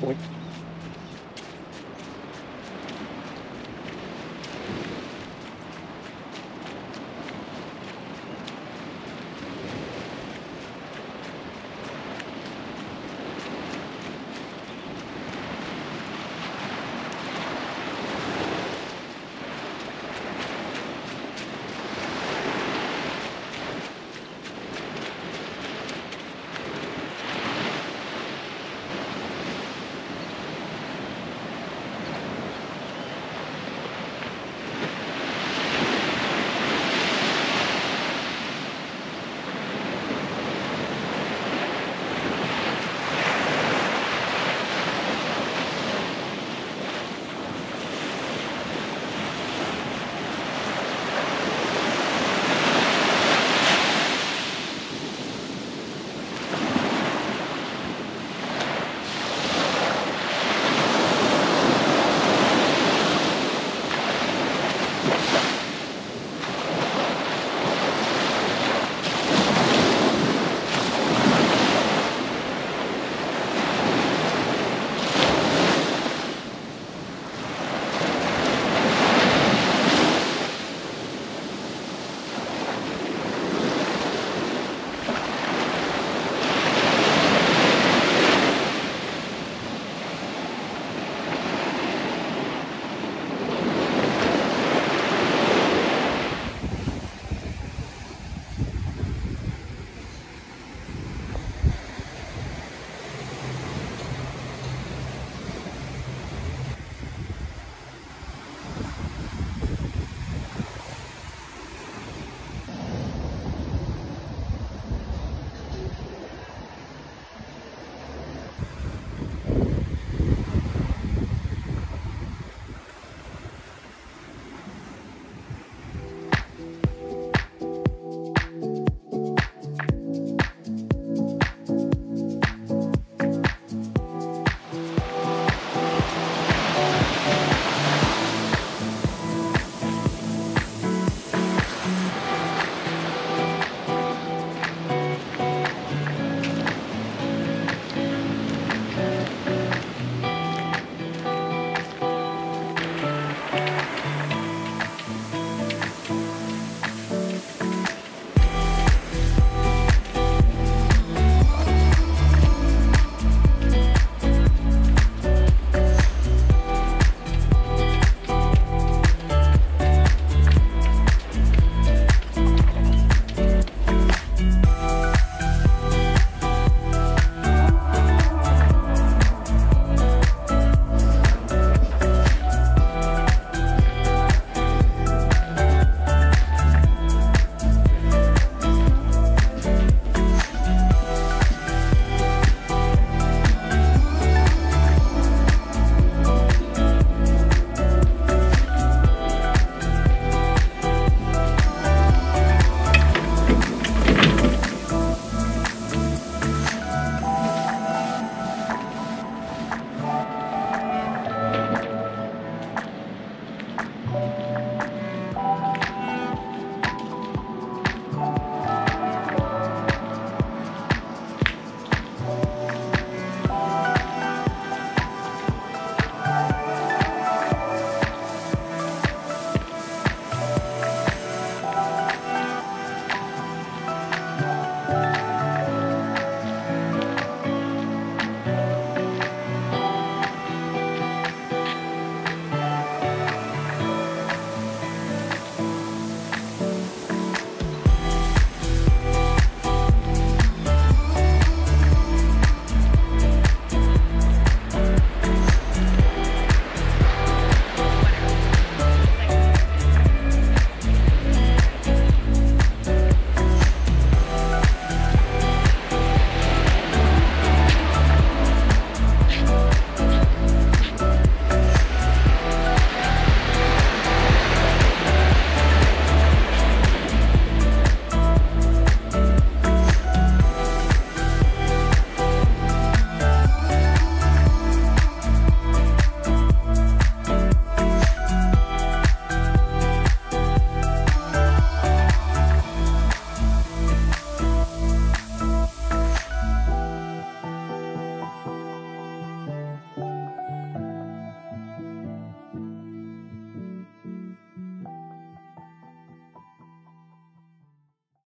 point.